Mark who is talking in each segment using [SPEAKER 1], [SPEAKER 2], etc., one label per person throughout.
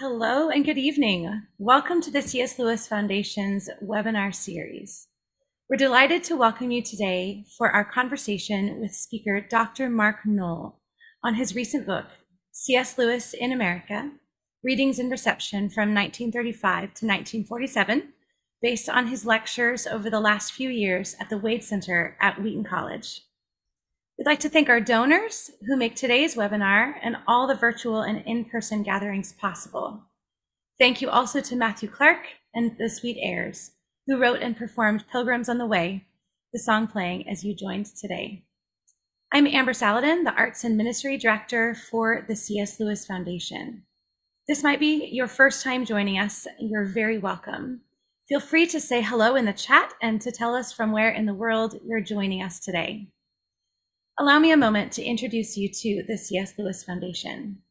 [SPEAKER 1] Hello and good evening. Welcome to the C.S. Lewis Foundation's webinar series. We're delighted to welcome you today for our conversation with speaker Dr. Mark Noll on his recent book, C.S. Lewis in America Readings and Reception from 1935 to 1947, based on his lectures over the last few years at the Wade Center at Wheaton College. We'd like to thank our donors who make today's webinar and all the virtual and in-person gatherings possible. Thank you also to Matthew Clark and the Sweet Airs, who wrote and performed Pilgrims on the Way, the song playing as you joined today. I'm Amber Saladin, the Arts and Ministry Director for the C.S. Lewis Foundation. This might be your first time joining us. You're very welcome. Feel free to say hello in the chat and to tell us from where in the world you're joining us today. Allow me a moment to introduce you to the C.S. Lewis Foundation.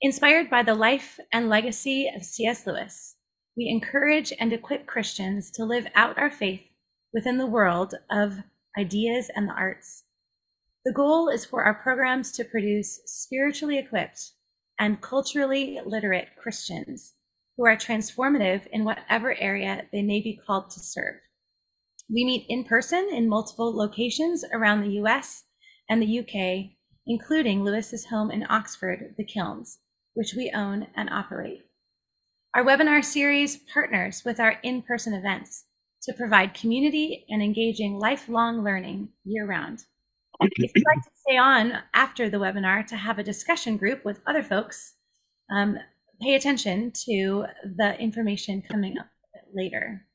[SPEAKER 1] Inspired by the life and legacy of C.S. Lewis, we encourage and equip Christians to live out our faith within the world of ideas and the arts. The goal is for our programs to produce spiritually equipped and culturally literate Christians who are transformative in whatever area they may be called to serve. We meet in person in multiple locations around the US and the UK, including Lewis's home in Oxford, The Kilns, which we own and operate. Our webinar series partners with our in-person events to provide community and engaging lifelong learning year-round. If you'd like to stay on after the webinar to have a discussion group with other folks, um, pay attention to the information coming up later.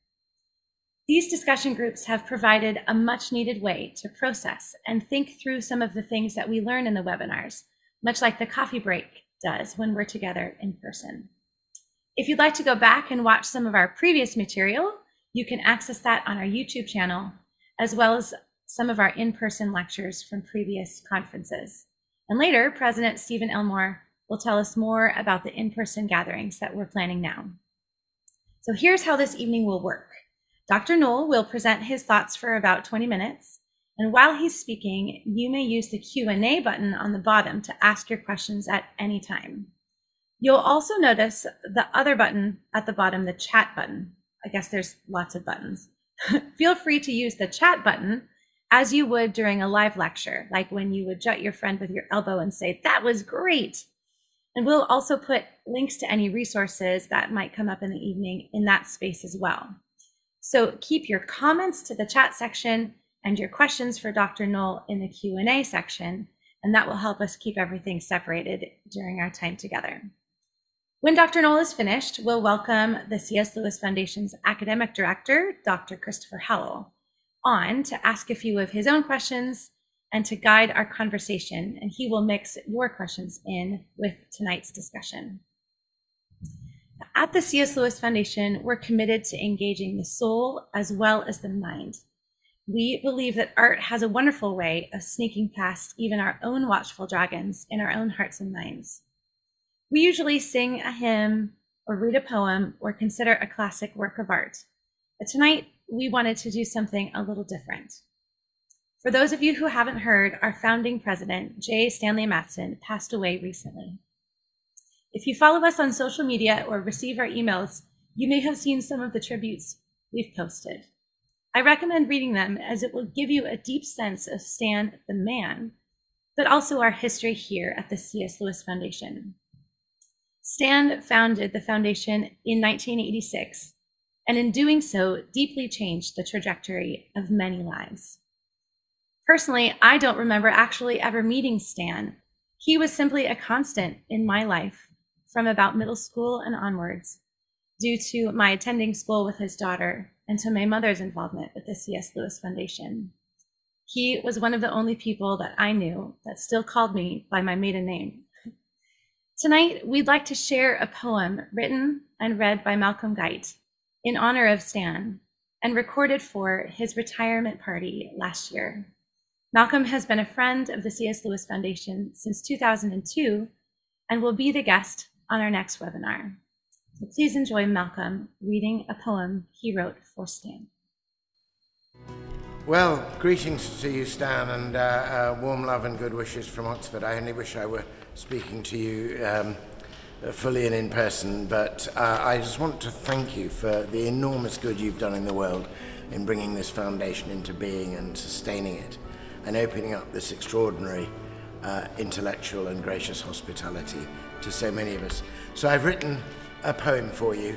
[SPEAKER 1] These discussion groups have provided a much needed way to process and think through some of the things that we learn in the webinars, much like the coffee break does when we're together in person. If you'd like to go back and watch some of our previous material, you can access that on our YouTube channel, as well as some of our in-person lectures from previous conferences. And later, President Stephen Elmore will tell us more about the in-person gatherings that we're planning now. So here's how this evening will work. Dr. Noll will present his thoughts for about 20 minutes. And while he's speaking, you may use the Q&A button on the bottom to ask your questions at any time. You'll also notice the other button at the bottom, the chat button. I guess there's lots of buttons. Feel free to use the chat button as you would during a live lecture, like when you would jut your friend with your elbow and say, that was great. And we'll also put links to any resources that might come up in the evening in that space as well. So keep your comments to the chat section and your questions for Dr. Noll in the Q&A section, and that will help us keep everything separated during our time together. When Dr. Noll is finished, we'll welcome the C.S. Lewis Foundation's academic director, Dr. Christopher Howell, on to ask a few of his own questions and to guide our conversation, and he will mix your questions in with tonight's discussion. At the C.S. Lewis Foundation, we're committed to engaging the soul as well as the mind. We believe that art has a wonderful way of sneaking past even our own watchful dragons in our own hearts and minds. We usually sing a hymn or read a poem or consider a classic work of art. But tonight, we wanted to do something a little different. For those of you who haven't heard, our founding president, J. Stanley Mattson, passed away recently. If you follow us on social media or receive our emails, you may have seen some of the tributes we've posted. I recommend reading them as it will give you a deep sense of Stan the man, but also our history here at the C.S. Lewis Foundation. Stan founded the foundation in 1986, and in doing so, deeply changed the trajectory of many lives. Personally, I don't remember actually ever meeting Stan. He was simply a constant in my life from about middle school and onwards due to my attending school with his daughter and to my mother's involvement with the C.S. Lewis Foundation. He was one of the only people that I knew that still called me by my maiden name. Tonight, we'd like to share a poem written and read by Malcolm Guite in honor of Stan and recorded for his retirement party last year. Malcolm has been a friend of the C.S. Lewis Foundation since 2002 and will be the guest on our next webinar. So please enjoy Malcolm reading a poem he wrote for Stan.
[SPEAKER 2] Well, greetings to you, Stan, and uh, uh, warm love and good wishes from Oxford. I only wish I were speaking to you um, fully and in person, but uh, I just want to thank you for the enormous good you've done in the world in bringing this foundation into being and sustaining it and opening up this extraordinary uh, intellectual and gracious hospitality to so many of us. So I've written a poem for you,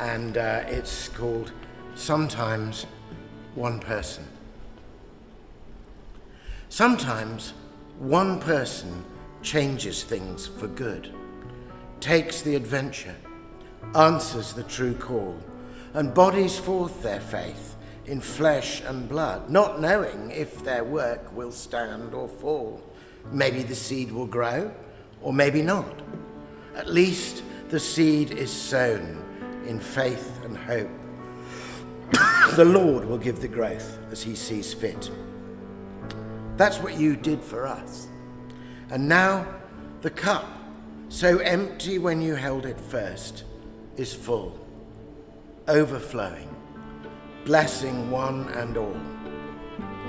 [SPEAKER 2] and uh, it's called Sometimes One Person. Sometimes one person changes things for good, takes the adventure, answers the true call, and bodies forth their faith in flesh and blood, not knowing if their work will stand or fall. Maybe the seed will grow, or maybe not. At least the seed is sown in faith and hope. the Lord will give the growth as he sees fit. That's what you did for us. And now the cup, so empty when you held it first, is full, overflowing, blessing one and all.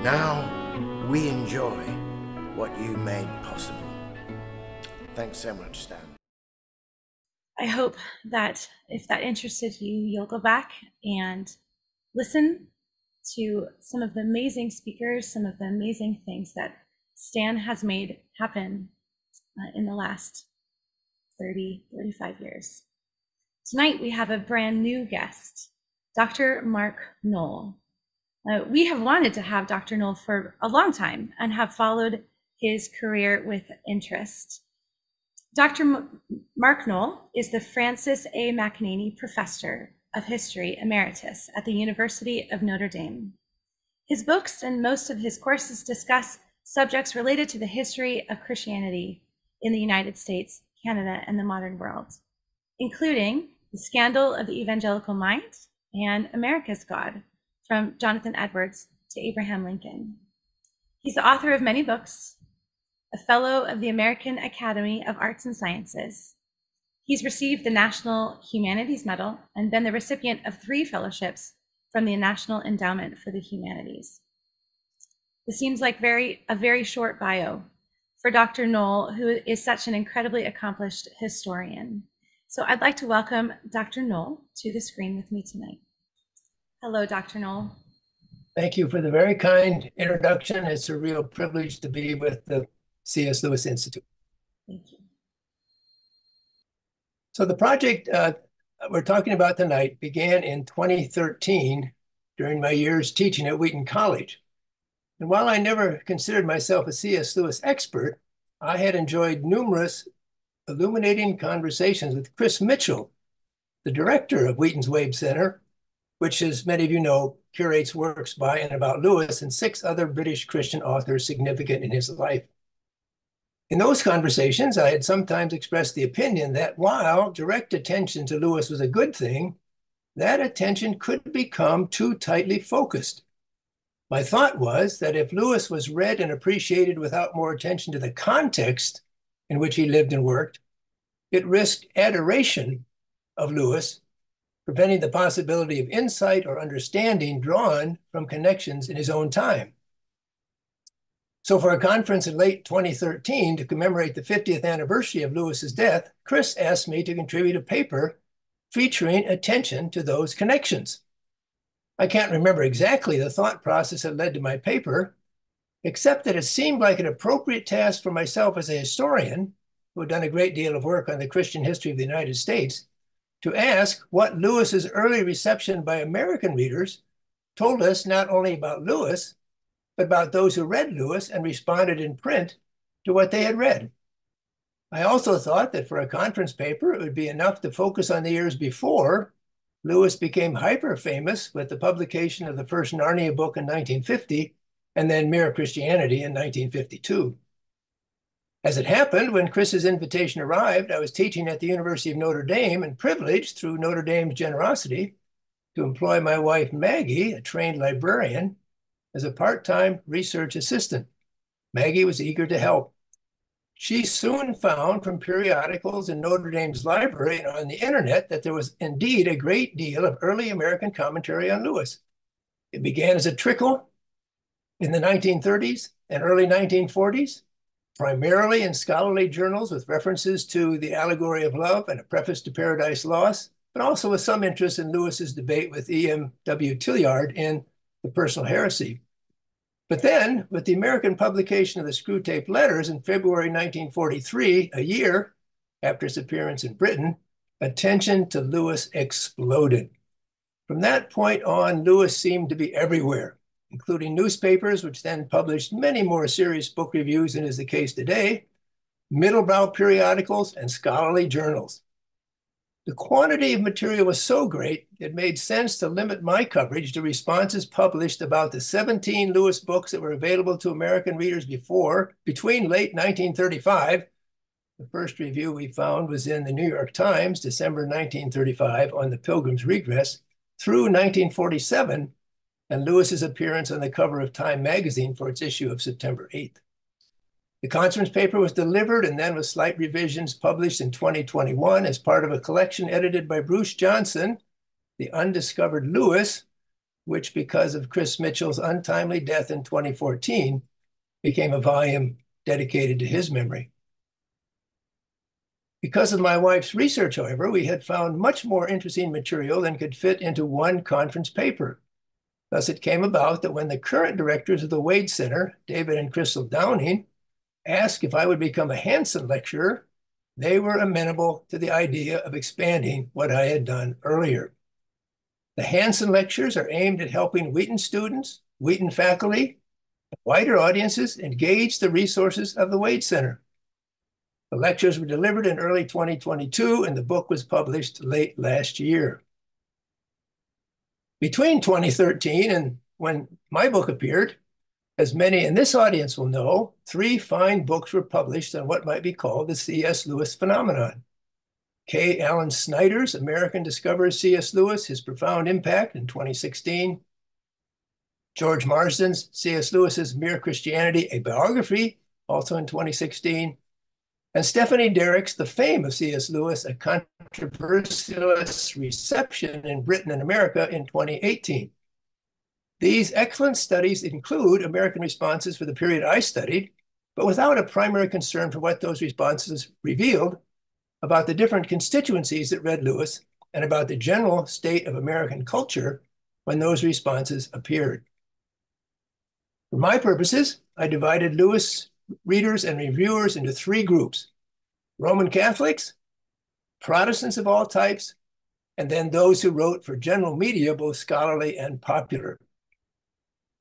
[SPEAKER 2] Now we enjoy what you made possible. Thanks so much, Stan.
[SPEAKER 1] I hope that if that interested you, you'll go back and listen to some of the amazing speakers, some of the amazing things that Stan has made happen uh, in the last 30, 35 years. Tonight, we have a brand new guest, Dr. Mark Noll. Uh, we have wanted to have Dr. Noll for a long time and have followed his career with interest. Dr. M- Mark Noll is the Francis A. McAnaney Professor of History Emeritus at the University of Notre Dame. His books and most of his courses discuss subjects related to the history of Christianity in the United States, Canada, and the modern world, including The Scandal of the Evangelical Mind and America's God, from Jonathan Edwards to Abraham Lincoln. He's the author of many books, a fellow of the American Academy of Arts and Sciences, He's received the National Humanities Medal and been the recipient of three fellowships from the National Endowment for the Humanities. This seems like very a very short bio for Dr. Noll, who is such an incredibly accomplished historian. So I'd like to welcome Dr. Noll to the screen with me tonight. Hello, Dr. Noll.
[SPEAKER 3] Thank you for the very kind introduction. It's a real privilege to be with the C.S. Lewis Institute.
[SPEAKER 1] Thank you.
[SPEAKER 3] So the project uh, we're talking about tonight began in 2013 during my years teaching at Wheaton College. And while I never considered myself a C.S. Lewis expert, I had enjoyed numerous illuminating conversations with Chris Mitchell, the director of Wheaton's Wade Center, which, as many of you know, curates works by and about Lewis and six other British Christian authors significant in his life. In those conversations, I had sometimes expressed the opinion that while direct attention to Lewis was a good thing, that attention could become too tightly focused. My thought was that if Lewis was read and appreciated without more attention to the context in which he lived and worked, it risked adoration of Lewis, preventing the possibility of insight or understanding drawn from connections in his own time. So for a conference in late 2013 to commemorate the 50th anniversary of Lewis's death, Chris asked me to contribute a paper featuring attention to those connections. I can't remember exactly the thought process that led to my paper, except that it seemed like an appropriate task for myself as a historian, who had done a great deal of work on the Christian history of the United States, to ask what Lewis's early reception by American readers told us not only about Lewis, but about those who read Lewis and responded in print to what they had read. I also thought that for a conference paper, it would be enough to focus on the years before Lewis became hyper famous with the publication of the first Narnia book in 1950 and then Mere Christianity in 1952. As it happened, when Chris's invitation arrived, I was teaching at the University of Notre Dame and privileged through Notre Dame's generosity to employ my wife Maggie, a trained librarian, as a part-time research assistant. Maggie was eager to help. She soon found from periodicals in Notre Dame's library and on the internet that there was indeed a great deal of early American commentary on Lewis. It began as a trickle in the 1930s and early 1940s, primarily in scholarly journals with references to the allegory of love and a preface to Paradise Lost, but also with some interest in Lewis's debate with E.M.W. Tillyard in The Personal Heresy. But then, with the American publication of the Screwtape Letters in February 1943, a year after its appearance in Britain, attention to Lewis exploded. From that point on, Lewis seemed to be everywhere, including newspapers, which then published many more serious book reviews than is the case today, middlebrow periodicals, and scholarly journals. The quantity of material was so great, it made sense to limit my coverage to responses published about the 17 Lewis books that were available to American readers before, between late 1935. The first review we found was in the New York Times, December 1935, on the Pilgrim's Regress, through 1947, and Lewis's appearance on the cover of Time magazine for its issue of September 8th. The conference paper was delivered and then with slight revisions published in 2021 as part of a collection edited by Bruce Johnson, The Undiscovered Lewis, which because of Chris Mitchell's untimely death in 2014, became a volume dedicated to his memory. Because of my wife's research, however, we had found much more interesting material than could fit into one conference paper. Thus, it came about that when the current directors of the Wade Center, David and Crystal Downing, asked if I would become a Hansen lecturer, they were amenable to the idea of expanding what I had done earlier. The Hansen lectures are aimed at helping Wheaton students, Wheaton faculty, wider audiences engage the resources of the Wade Center. The lectures were delivered in early 2022, and the book was published late last year. Between 2013 and when my book appeared, as many in this audience will know, three fine books were published on what might be called the C.S. Lewis phenomenon. K. Alan Snyder's America Discovers C.S. Lewis, His Profound Impact in 2016. George Marsden's C.S. Lewis's Mere Christianity, a biography, also in 2016. And Stephanie Derrick's The Fame of C.S. Lewis, a controversial reception in Britain and America in 2018. These excellent studies include American responses for the period I studied, but without a primary concern for what those responses revealed about the different constituencies that read Lewis and about the general state of American culture when those responses appeared. For my purposes, I divided Lewis readers and reviewers into three groups Roman Catholics, Protestants of all types, and then those who wrote for general media, both scholarly and popular.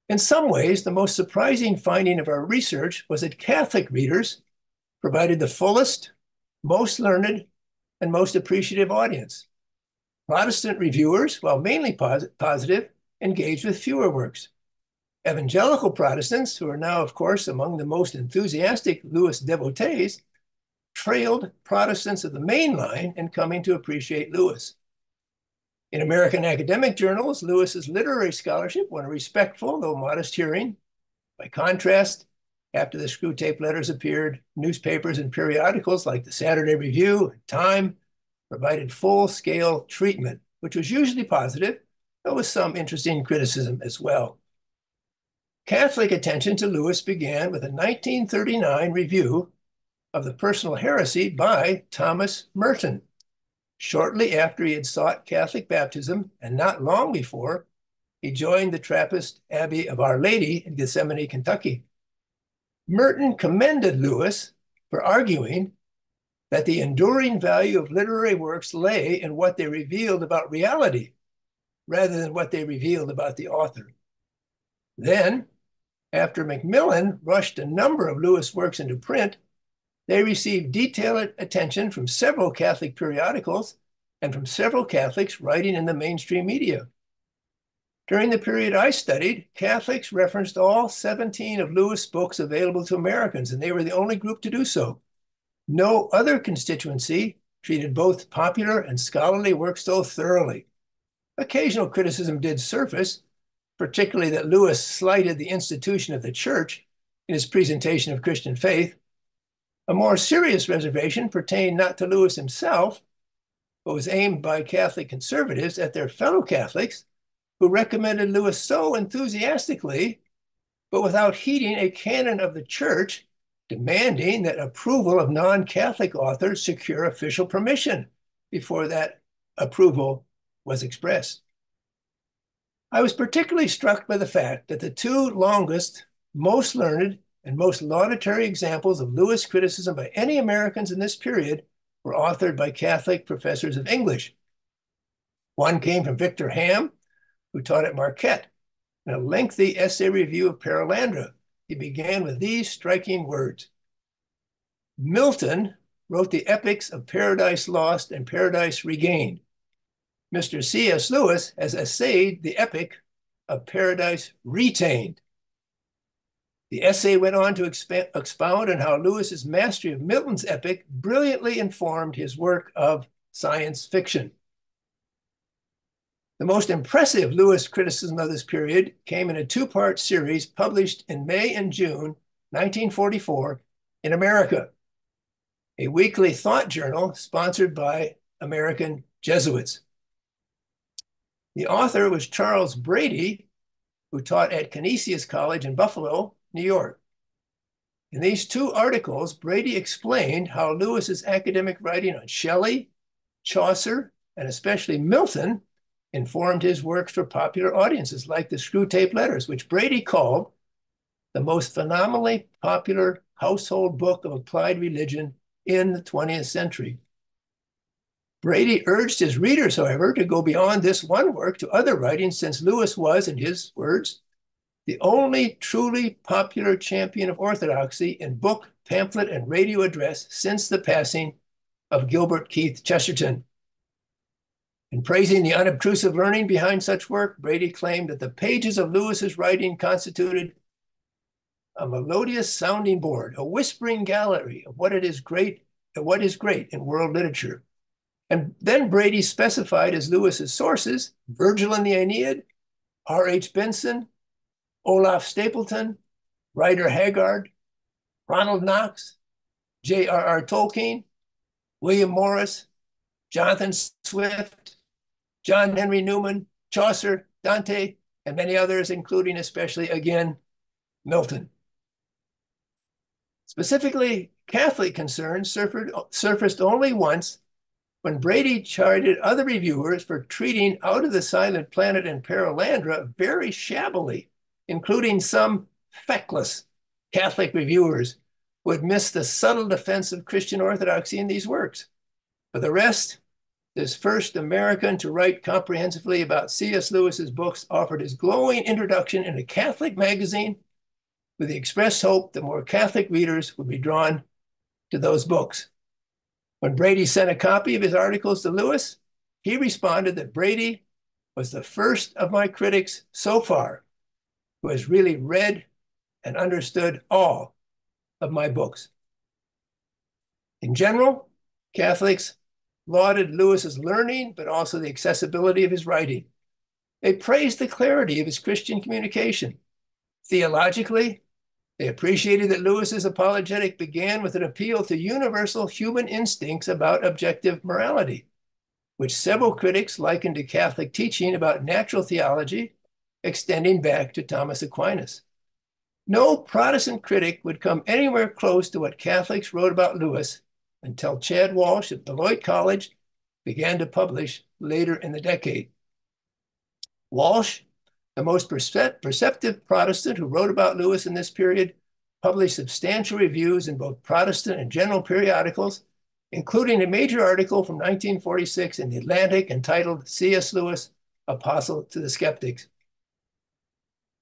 [SPEAKER 3] In some ways, the most surprising finding of our research was that Catholic readers provided the fullest, most learned, and most appreciative audience. Protestant reviewers, while mainly pos positive, engaged with fewer works. Evangelical Protestants, who are now, of course, among the most enthusiastic Lewis devotees, trailed Protestants of the main line in coming to appreciate Lewis. In American academic journals, Lewis's literary scholarship won a respectful, though modest hearing. By contrast, after the Screwtape letters appeared, newspapers and periodicals like the Saturday Review and Time provided full-scale treatment, which was usually positive, though with some interesting criticism as well. Catholic attention to Lewis began with a 1939 review of the Personal Heresy by Thomas Merton, Shortly after he had sought Catholic baptism, and not long before, he joined the Trappist Abbey of Our Lady in Gethsemani, Kentucky. Merton commended Lewis for arguing that the enduring value of literary works lay in what they revealed about reality rather than what they revealed about the author. Then, after Macmillan rushed a number of Lewis works into print, they received detailed attention from several Catholic periodicals and from several Catholics writing in the mainstream media. During the period I studied, Catholics referenced all 17 of Lewis' books available to Americans, and they were the only group to do so. No other constituency treated both popular and scholarly works so thoroughly. Occasional criticism did surface, particularly that Lewis slighted the institution of the church in his presentation of Christian faith, a more serious reservation pertained not to Lewis himself, but was aimed by Catholic conservatives at their fellow Catholics who recommended Lewis so enthusiastically, but without heeding a canon of the church demanding that approval of non-Catholic authors secure official permission before that approval was expressed. I was particularly struck by the fact that the two longest, most learned, and most laudatory examples of Lewis criticism by any Americans in this period were authored by Catholic professors of English. One came from Victor Hamm, who taught at Marquette, in a lengthy essay review of Perelandra. He began with these striking words. Milton wrote the epics of Paradise Lost and Paradise Regained. Mr. C.S. Lewis has essayed the epic of Paradise Retained. The essay went on to exp expound on how Lewis's mastery of Milton's epic brilliantly informed his work of science fiction. The most impressive Lewis criticism of this period came in a two-part series published in May and June 1944 in America, a weekly thought journal sponsored by American Jesuits. The author was Charles Brady, who taught at Canisius College in Buffalo, New York. In these two articles, Brady explained how Lewis's academic writing on Shelley, Chaucer, and especially Milton informed his works for popular audiences like the Screwtape Letters, which Brady called the most phenomenally popular household book of applied religion in the 20th century. Brady urged his readers, however, to go beyond this one work to other writings, since Lewis was, in his words, the only truly popular champion of orthodoxy in book, pamphlet, and radio address since the passing of Gilbert Keith Chesterton. In praising the unobtrusive learning behind such work, Brady claimed that the pages of Lewis's writing constituted a melodious sounding board, a whispering gallery of what it is great, what is great in world literature. And then Brady specified as Lewis's sources Virgil and the Aeneid, R.H. Benson, Olaf Stapledon, Rider Haggard, Ronald Knox, J.R.R. Tolkien, William Morris, Jonathan Swift, John Henry Newman, Chaucer, Dante, and many others, including especially, again, Milton. Specifically, Catholic concerns surfaced only once when Brady charted other reviewers for treating Out of the Silent Planet and Perelandra very shabbily including some feckless Catholic reviewers, would miss the subtle defense of Christian orthodoxy in these works. For the rest, this first American to write comprehensively about C.S. Lewis's books offered his glowing introduction in a Catholic magazine with the express hope that more Catholic readers would be drawn to those books. When Brady sent a copy of his articles to Lewis, he responded that Brady was the first of my critics so far who has really read and understood all of my books. In general, Catholics lauded Lewis's learning, but also the accessibility of his writing. They praised the clarity of his Christian communication. Theologically, they appreciated that Lewis's apologetic began with an appeal to universal human instincts about objective morality, which several critics likened to Catholic teaching about natural theology extending back to Thomas Aquinas. No Protestant critic would come anywhere close to what Catholics wrote about Lewis until Chad Walsh at Beloit College began to publish later in the decade. Walsh, the most perceptive Protestant who wrote about Lewis in this period, published substantial reviews in both Protestant and general periodicals, including a major article from 1946 in The Atlantic entitled C.S. Lewis, Apostle to the Skeptics.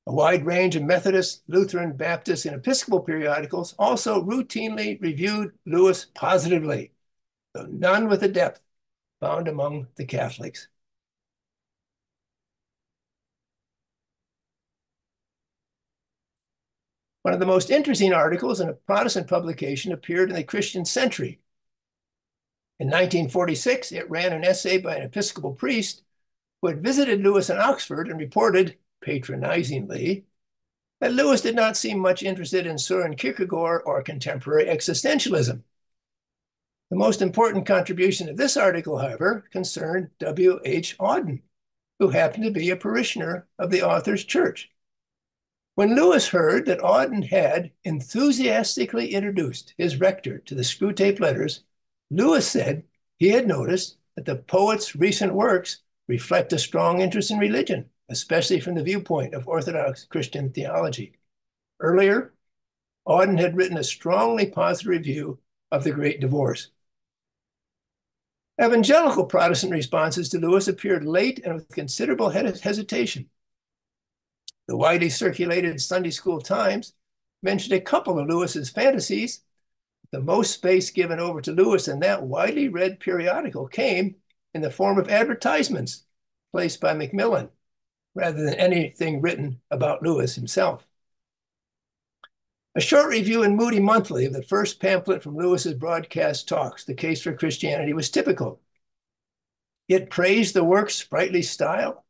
[SPEAKER 3] A wide range of Methodist, Lutheran, Baptist, and Episcopal periodicals also routinely reviewed Lewis positively, though none with the depth found among the Catholics. One of the most interesting articles in a Protestant publication appeared in the Christian Century. In 1946, it ran an essay by an Episcopal priest who had visited Lewis in Oxford and reported patronizingly that Lewis did not seem much interested in Soren Kierkegaard or contemporary existentialism. The most important contribution of this article, however, concerned W.H. Auden, who happened to be a parishioner of the author's church. When Lewis heard that Auden had enthusiastically introduced his rector to the Screwtape Letters, Lewis said he had noticed that the poet's recent works reflect a strong interest in religion, especially from the viewpoint of Orthodox Christian theology. Earlier, Auden had written a strongly positive review of the Great Divorce. Evangelical Protestant responses to Lewis appeared late and with considerable hesitation. The widely circulated Sunday School Times mentioned a couple of Lewis's fantasies. The most space given over to Lewis in that widely read periodical came in the form of advertisements placed by Macmillan, rather than anything written about Lewis himself. A short review in Moody Monthly of the first pamphlet from Lewis's broadcast talks, The Case for Christianity, was typical. It praised the work's sprightly style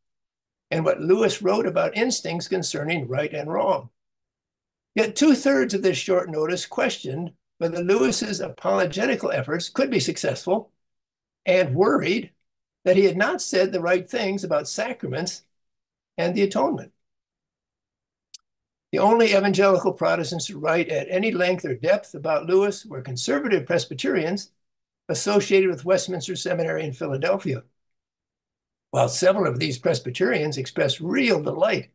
[SPEAKER 3] and what Lewis wrote about instincts concerning right and wrong. Yet two thirds of this short notice questioned whether Lewis's apologetical efforts could be successful and worried that he had not said the right things about sacraments and the atonement. The only evangelical Protestants to write at any length or depth about Lewis were conservative Presbyterians associated with Westminster Seminary in Philadelphia. While several of these Presbyterians expressed real delight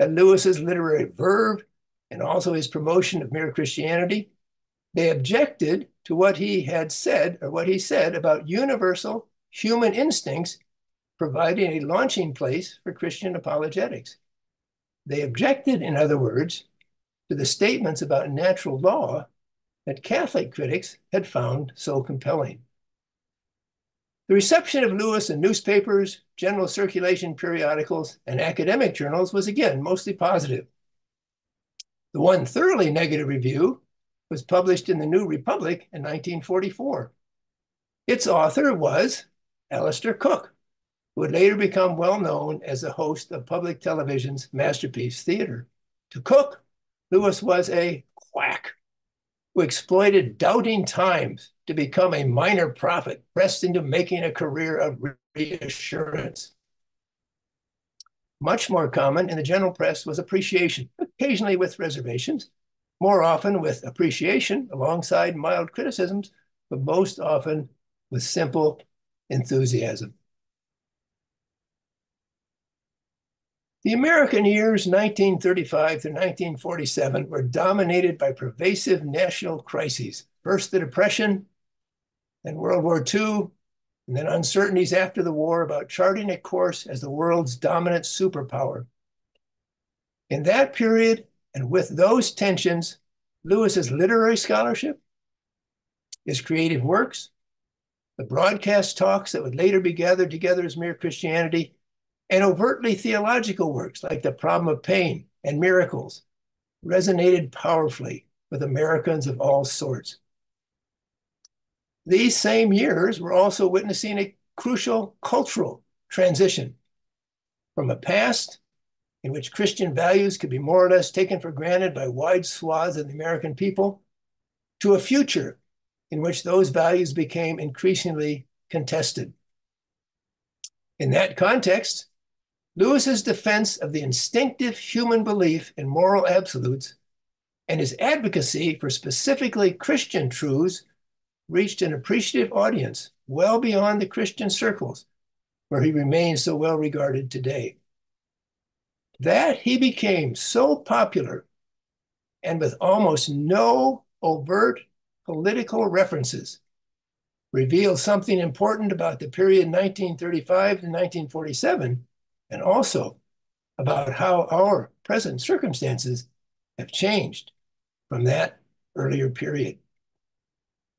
[SPEAKER 3] at Lewis's literary verve and also his promotion of mere Christianity, they objected to what he had said or what he said about universal human instincts providing a launching place for Christian apologetics. They objected, in other words, to the statements about natural law that Catholic critics had found so compelling. The reception of Lewis in newspapers, general circulation periodicals, and academic journals was again mostly positive. The one thoroughly negative review was published in the New Republic in 1944. Its author was Alistair Cooke, who would later become well known as the host of public television's Masterpiece Theater. To Cooke, Lewis was a quack who exploited doubting times to become a minor prophet, pressed into making a career of reassurance. Much more common in the general press was appreciation, occasionally with reservations, more often with appreciation alongside mild criticisms, but most often with simple enthusiasm. The American years 1935 to 1947 were dominated by pervasive national crises. First, the Depression, then World War II, and then uncertainties after the war about charting a course as the world's dominant superpower. In that period, and with those tensions, Lewis's literary scholarship, his creative works, the broadcast talks that would later be gathered together as Mere Christianity, and overtly theological works like The Problem of Pain and Miracles resonated powerfully with Americans of all sorts. These same years were also witnessing a crucial cultural transition from a past in which Christian values could be more or less taken for granted by wide swaths of the American people to a future in which those values became increasingly contested. In that context, Lewis's defense of the instinctive human belief in moral absolutes and his advocacy for specifically Christian truths reached an appreciative audience well beyond the Christian circles where he remains so well regarded today. That he became so popular and with almost no overt political references reveals something important about the period 1935 to 1947, and also about how our present circumstances have changed from that earlier period.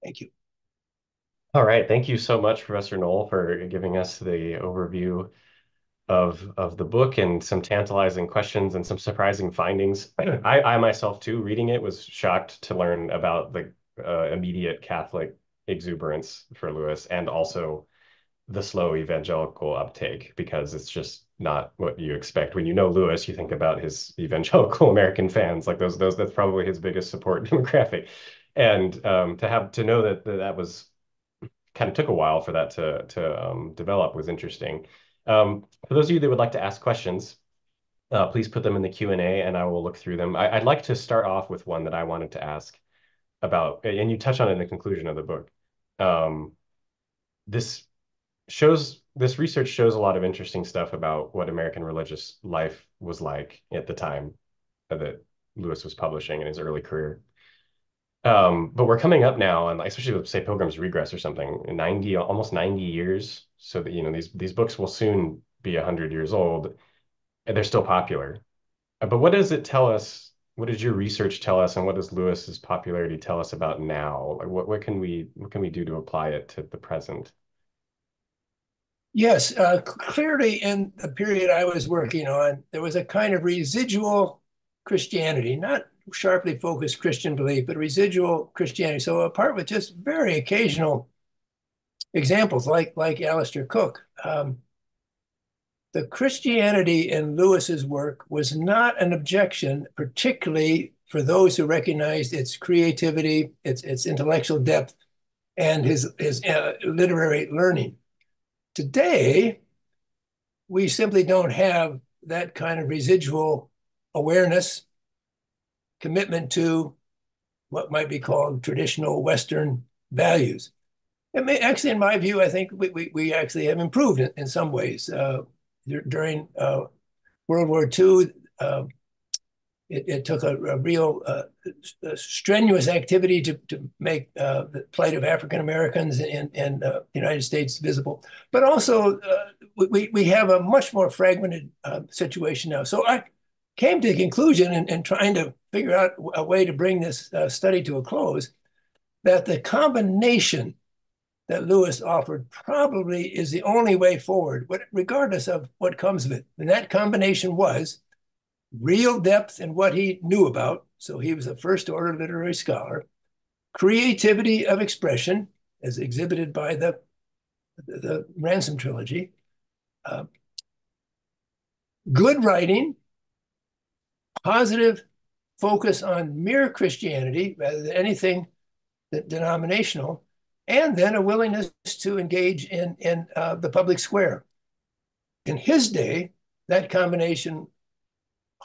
[SPEAKER 3] Thank you.
[SPEAKER 4] All right. Thank you so much, Professor Noll, for giving us the overview of of the book and some tantalizing questions and some surprising findings. I, I myself too, reading it, was shocked to learn about the uh, immediate Catholic exuberance for Lewis and also the slow evangelical uptake because it's just not what you expect when you know Lewis. You think about his evangelical American fans, like those those that's probably his biggest support demographic, and um, to have to know that, that was kind of took a while for that to to um, develop was interesting. Um, for those of you that would like to ask questions, uh, please put them in the Q&A and I will look through them. I, would like to start off with one that I wanted to ask about, and you touch on it in the conclusion of the book. Um, this shows, this research shows a lot of interesting stuff about what American religious life was like at the time that Lewis was publishing in his early career. Um, but we're coming up now, and especially with say Pilgrim's Regress or something, 90, almost 90 years. So that you know these these books will soon be 100 years old, and they're still popular. Uh, but what does it tell us? What does your research tell us, and what does Lewis's popularity tell us about now? Like what what can we what can we do to apply it to the present?
[SPEAKER 3] Yes, uh, clearly in the period I was working on, there was a kind of residual Christianity, not sharply focused Christian belief, but residual Christianity. So apart with just very occasional examples like like Alistair Cooke, um, the Christianity in Lewis's work was not an objection, particularly for those who recognized its creativity, its its intellectual depth, and his his uh, literary learning. Today, we simply don't have that kind of residual awareness commitment to what might be called traditional Western values. May, actually, in my view, I think we, we, we actually have improved in, in some ways. Uh, during uh, World War II, uh, it, it, took a, a real uh, strenuous activity to, to make uh, the plight of African Americans in, in uh, the United States visible. But also, we, we have a much more fragmented situation now. So I, came to the conclusion in, in trying to figure out a way to bring this uh, study to a close that the combination that Lewis offered probably is the only way forward, regardless of what comes of it. And that combination was real depth in what he knew about. So he was a first order literary scholar, creativity of expression, as exhibited by the, the, the Ransom trilogy, uh, good writing, positive focus on mere Christianity rather than anything that denominational, and then a willingness to engage in, in uh, the public square. In his day, that combination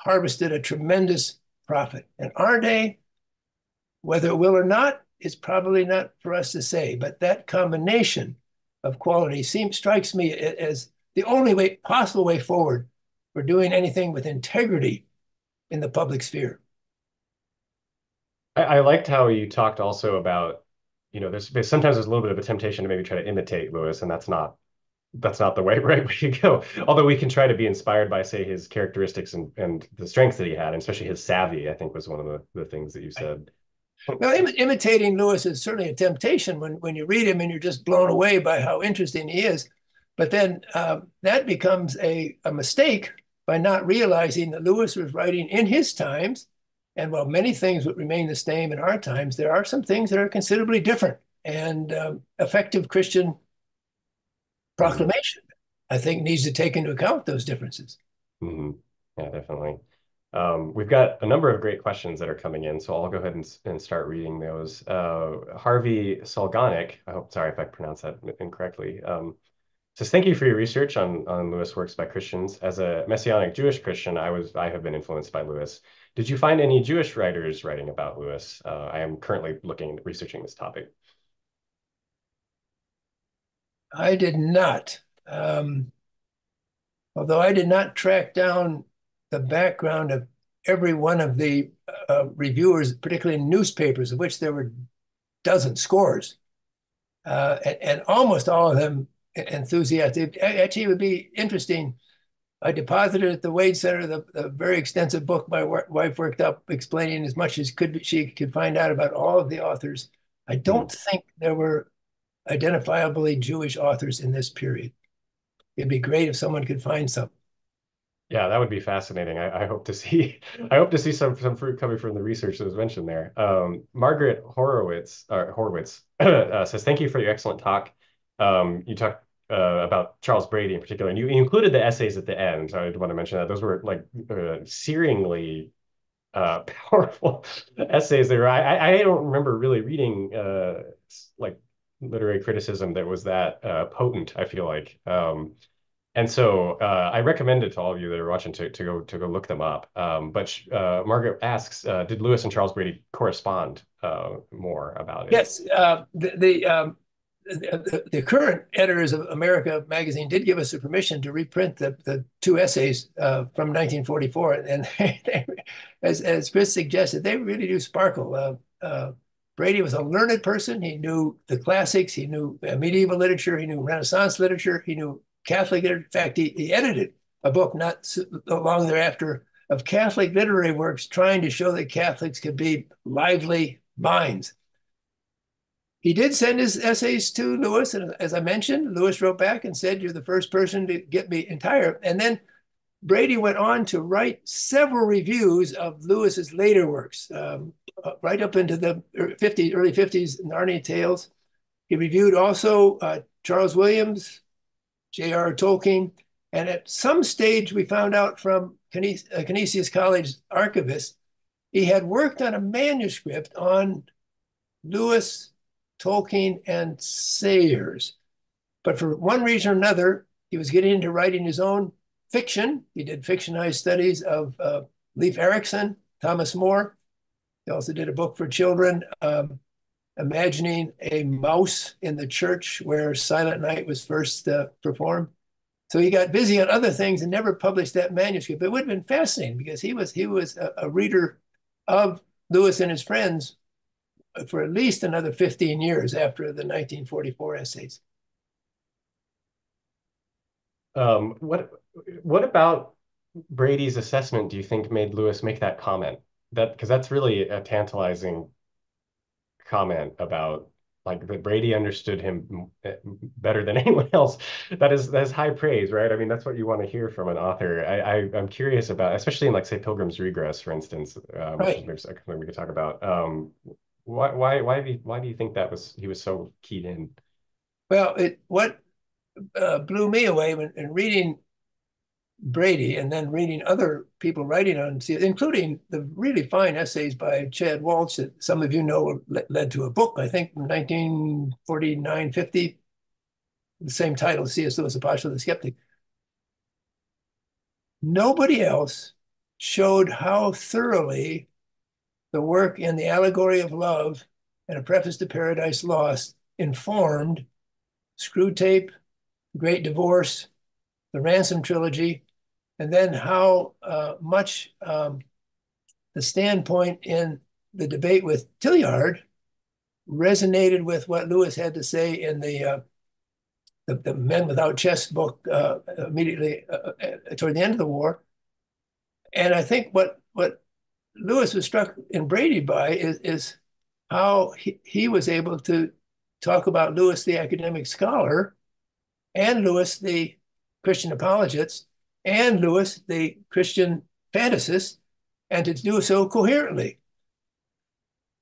[SPEAKER 3] harvested a tremendous profit. In our day, whether it will or not, is probably not for us to say, but that combination of quality seems strikes me as the only way possible way forward for doing anything with integrity in the public sphere.
[SPEAKER 4] I, I liked how you talked also about, you know, there's, there's sometimes there's a little bit of a temptation to maybe try to imitate Lewis, and that's not that's not the way right way to go. Although we can try to be inspired by, say, his characteristics and, and the strengths that he had, and especially his savvy, I think was one of the, the things that you said.
[SPEAKER 3] Well, Im imitating Lewis is certainly a temptation when, when you read him and you're just blown away by how interesting he is. But then uh, that becomes a, a mistake by not realizing that Lewis was writing in his times. And while many things would remain the same in our times, there are some things that are considerably different. And um, effective Christian proclamation, I think, needs to take into account those differences.
[SPEAKER 4] Mm-hmm. Yeah, definitely. Um, we've got a number of great questions that are coming in, so I'll go ahead and, and start reading those. Uh, Harvey Solganic, I hope, sorry if I pronounced that incorrectly, um, says, thank you for your research on, on Lewis works by Christians. As a Messianic Jewish Christian, I was I have been influenced by Lewis. Did you find any Jewish writers writing about Lewis? Uh, I am currently looking researching this topic.
[SPEAKER 3] I did not. Um, although I did not track down the background of every one of the uh, reviewers, particularly in newspapers, of which there were dozens, scores, uh, and, and, almost all of them enthusiastic. Actually, it would be interesting. I deposited at the Wade Center the, the very extensive book my wife worked up, explaining as much as could she could find out about all of the authors. I don't hmm. think there were identifiably Jewish authors in this period. It'd be great if someone could find some.
[SPEAKER 4] Yeah, that would be fascinating. I, I, hope to see. I hope to see some some fruit coming from the research that was mentioned there. Um, Margaret Horowitz, or Horowitz uh, says, "Thank you for your excellent talk um, you talked uh, about Charles Brady in particular, and you, included the essays at the end. So I want to mention that those were like uh, searingly uh, powerful essays. There, I, I don't remember really reading uh, like literary criticism that was that uh, potent. I feel like. Um, and so uh, I recommend it to all of you that are watching to, to go to go look them up. Um, but uh, Margaret asks, uh, did Lewis and Charles Brady correspond uh, more about it?
[SPEAKER 3] Yes, uh, the the, um, the, the current editors of America magazine did give us the permission to reprint the the two essays from 1944, and they, as as Chris suggested, they really do sparkle. Brady was a learned person. He knew the classics. He knew medieval literature. He knew Renaissance literature. He knew Catholic. In fact, he, he edited a book not so long thereafter of Catholic literary works trying to show that Catholics could be lively minds. He did send his essays to Lewis, and as I mentioned, Lewis wrote back and said, "You're the first person to get me entire." And then Brady went on to write several reviews of Lewis's later works, um, uh, right up into the 50s, early 50s, Narnia Tales. He reviewed also uh, Charles Williams, J.R. Tolkien. And at some stage, we found out from Canisius College archivist, he had worked on a manuscript on Lewis, Tolkien, and Sayers. But for one reason or another, he was getting into writing his own fiction. He did fictionized studies of uh, Leif Erikson, Thomas More. He also did a book for children, um, imagining a mouse in the church where Silent Night was first uh, performed. So he got busy on other things and never published that manuscript. It would have been fascinating because he was he was a, a reader of Lewis and his friends for at least another 15 years after the 1944 essays.
[SPEAKER 4] Um, what what about Brady's assessment do you think made Lewis make that comment? That because that's really a tantalizing comment about like that Brady understood him eh, better than anyone else. That is that is high praise, right? I mean, that's what you want to hear from an author. I, I am curious about, especially in like say Pilgrim's Regress, for instance, um, right. which is something we could talk about. Um, why why why do you, why do you think that was he was so keyed in?
[SPEAKER 3] Well, it what uh, blew me away when in reading Brady and then reading other people writing on including the really fine essays by Chad Walsh that some of you know led to a book, I think, from 1949 50, the same title, C.S. Lewis, Apostle of the Skeptic. Nobody else showed how thoroughly the work in The Allegory of Love and A Preface to Paradise Lost informed Screwtape, Great Divorce, the Ransom Trilogy, and then how uh, much um, the standpoint in the debate with Tillyard resonated with what Lewis had to say in the uh, the, the, Men Without Chests book uh, immediately uh, uh, toward the end of the war. And I think what what Lewis was struck in Brady by is, is how he, he was able to talk about Lewis, the academic scholar, and Lewis, the Christian apologist, and Lewis, the Christian fantasist, and to do so coherently.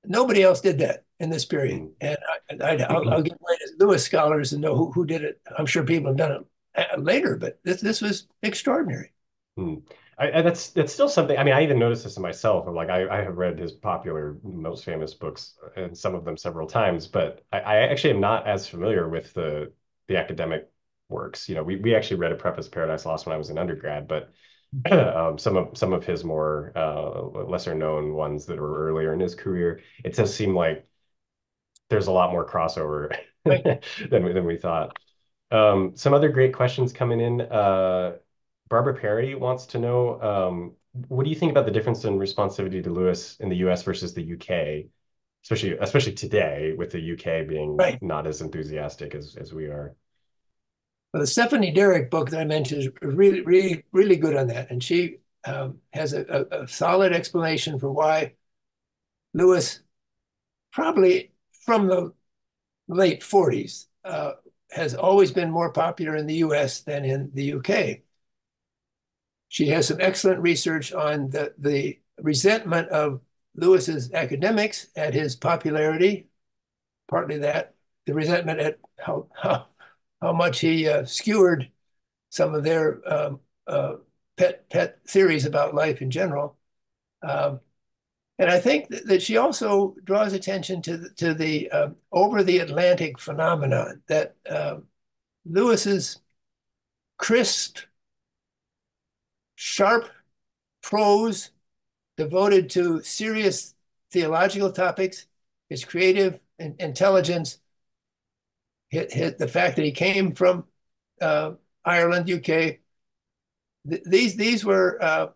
[SPEAKER 3] Nobody else did that in this period. Mm. And I, will give way to Lewis scholars and know who, who did it. I'm sure people have done it uh, later, but this, this was extraordinary.
[SPEAKER 4] Hmm. I, that's that's still something. I mean, I even noticed this in myself. I'm like, I, I have read his popular, most famous books, and some of them several times. But I, I actually am not as familiar with the the academic works. You know, we we actually read a preface Paradise Lost when I was an undergrad, but um, some of some of his more uh, lesser known ones that were earlier in his career, it does seem like there's a lot more crossover than than we thought. Um, some other great questions coming in. Uh, Barbara Perry wants to know um, what do you think about the difference in responsivity to Lewis in the U.S. versus the U.K., especially especially today with the U.K. being right. not as enthusiastic as as we are.
[SPEAKER 3] Well, the Stephanie Derrick book that I mentioned is really, really, really good on that. And she um, has a, a, a, solid explanation for why Lewis, probably from the late 40s, uh, has always been more popular in the US than in the UK. She has some excellent research on the, the resentment of Lewis's academics at his popularity, partly that, the resentment at how, how how much he uh, skewered some of their um, uh, pet pet theories about life in general. Um, and I think that she also draws attention to the, to the uh, over the Atlantic phenomenon that uh, Lewis's crisp, sharp prose devoted to serious theological topics, his creative intelligence, hit, hit the fact that he came from uh, Ireland, UK. Th these these were uh,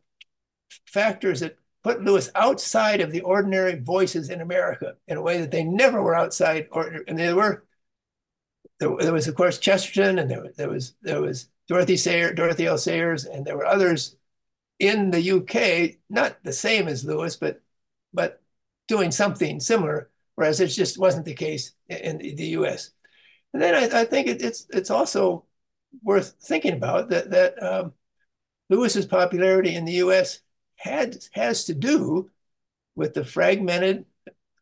[SPEAKER 3] factors that put Lewis outside of the ordinary voices in America in a way that they never were outside. Or and there were there, there was of course Chesterton, and there, there was there was Dorothy Sayer, Dorothy L. Sayers, and there were others in the UK, not the same as Lewis, but but doing something similar, whereas it just wasn't the case in the US. And then I, I think it, it's it's also worth thinking about that that um, Lewis's popularity in the U.S. had has to do with the fragmented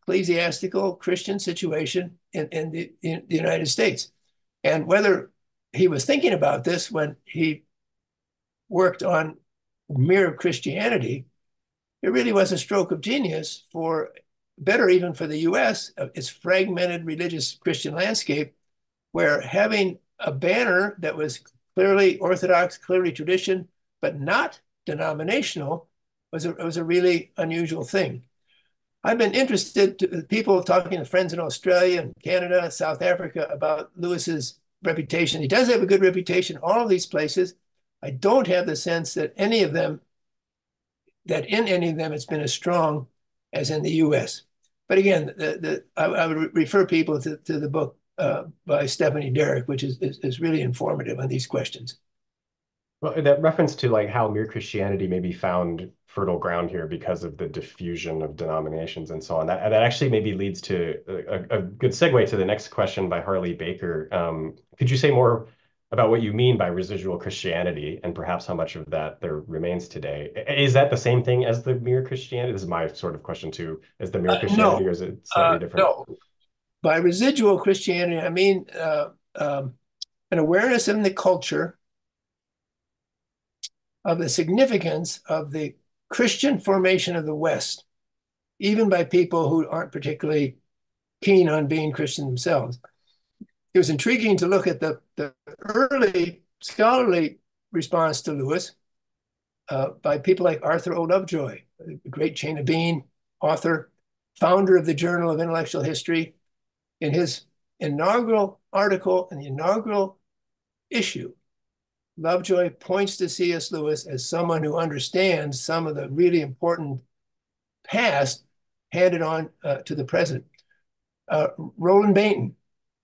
[SPEAKER 3] ecclesiastical Christian situation in, in, the, in the United States, and whether he was thinking about this when he worked on mere Christianity, it really was a stroke of genius for better even for the U.S. its fragmented religious Christian landscape, where having a banner that was clearly Orthodox, clearly tradition, but not denominational was a, was a really unusual thing. I've been interested to people talking to friends in Australia and Canada, South Africa about Lewis's reputation. He does have a good reputation all of these places. I don't have the sense that any of them, that in any of them, it's been as strong as in the U.S. But again, the, the, I, I would refer people to, to the book uh, by Stephanie Derrick, which is, is, is really informative on these questions.
[SPEAKER 4] Well, that reference to like how mere Christianity maybe found fertile ground here because of the diffusion of denominations and so on. That that actually maybe leads to a, a good segue to the next question by Harley Baker. Um, could you say more about what you mean by residual Christianity and perhaps how much of that there remains today? Is that the same thing as the mere Christianity? This is my sort of question too. Is the mere Christianity uh, no. or is it slightly uh, different?
[SPEAKER 3] No, by residual Christianity, I mean uh, um, an awareness in the culture of the significance of the Christian formation of the West, even by people who aren't particularly keen on being Christian themselves. It was intriguing to look at the, the early scholarly response to Lewis uh, by people like Arthur O. Lovejoy, a great chain of being author, founder of the Journal of Intellectual History, in his inaugural article in the inaugural issue, Lovejoy points to C.S. Lewis as someone who understands some of the really important past handed on uh, to the present. Uh, Roland Bainton,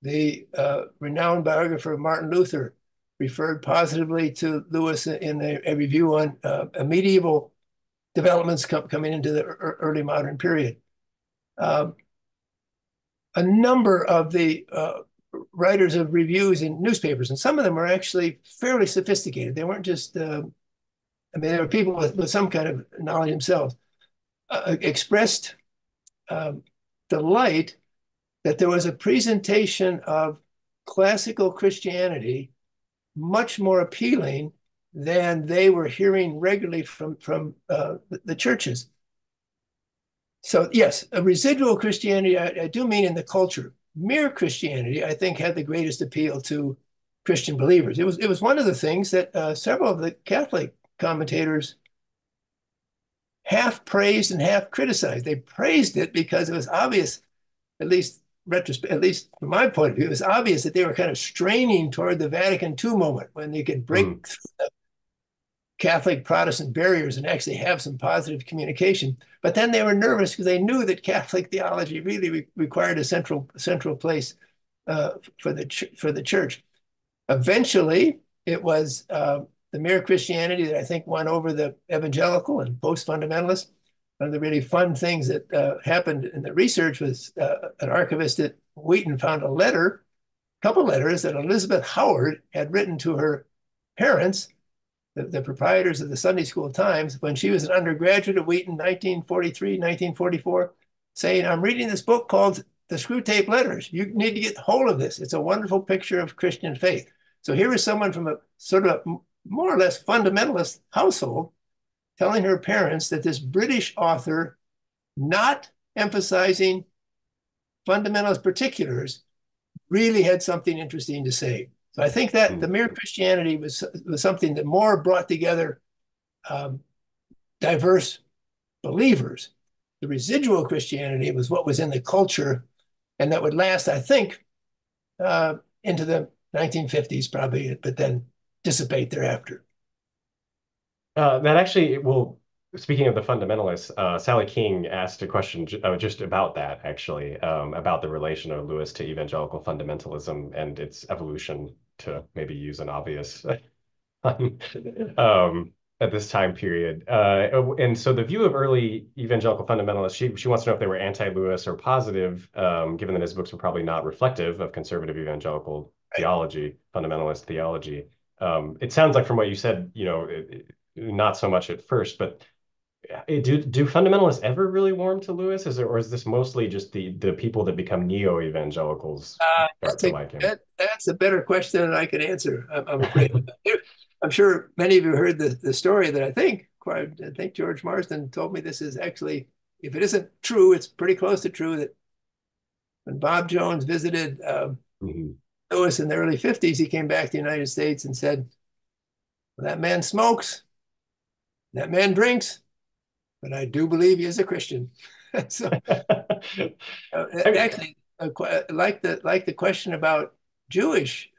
[SPEAKER 3] the uh, renowned biographer of Martin Luther, referred positively to Lewis in a, a review on uh, medieval developments com coming into the early modern period. Um, a number of the uh, writers of reviews in newspapers, and some of them were actually fairly sophisticated. They weren't just, uh, I mean, there were people with, with some kind of knowledge themselves, uh, expressed um, delight that there was a presentation of classical Christianity much more appealing than they were hearing regularly from, from uh, the churches. So yes, a residual Christianity, I, I, do mean in the culture. Mere Christianity, I think, had the greatest appeal to Christian believers. It was it was one of the things that uh, several of the Catholic commentators half praised and half criticized. They praised it because it was obvious, at least retrospect, at least from my point of view, it was obvious that they were kind of straining toward the Vatican II moment when they could break mm. through the Catholic Protestant barriers and actually have some positive communication. But then they were nervous because they knew that Catholic theology really re required a central central place uh, for the for the church. Eventually, it was uh, the mere Christianity that I think won over the evangelical and post fundamentalist. One of the really fun things that uh, happened in the research was uh, an archivist at Wheaton found a letter, a couple letters that Elizabeth Howard had written to her parents the, the proprietors of the Sunday School Times, when she was an undergraduate at Wheaton, 1943, 1944, saying, I'm reading this book called The Screwtape Letters. You need to get hold of this. It's a wonderful picture of Christian faith. So here is someone from a sort of a more or less fundamentalist household telling her parents that this British author, not emphasizing fundamentalist particulars, really had something interesting to say. So I think that the mere Christianity was was something that more brought together um, diverse believers. The residual Christianity was what was in the culture, and that would last, I think, uh, into the 1950s probably, but then dissipate thereafter.
[SPEAKER 4] Uh, that actually will Speaking of the fundamentalists, uh, Sally King asked a question uh, just about that, actually, um, about the relation of Lewis to evangelical fundamentalism and its evolution, to maybe use an obvious um, at this time period. Uh, and so the view of early evangelical fundamentalists, she, she wants to know if they were anti-Lewis or positive, um, given that his books were probably not reflective of conservative evangelical theology, fundamentalist theology. Um, it sounds like from what you said, you know, it, not so much at first, but do do fundamentalists ever really warm to Lewis? Is it, or is this mostly just the the people that become neo evangelicals?
[SPEAKER 3] Uh, like that, that's a better question than I can answer. I'm, I'm afraid. I'm sure many of you heard the, the story that I think I think George Marsden told me this is actually, if it isn't true, it's pretty close to true that when Bob Jones visited um, mm-hmm. Lewis in the early 50s, he came back to the United States and said, well, that man smokes, that man drinks, but I do believe he is a Christian. so uh, actually, uh, like the like the question about Jewish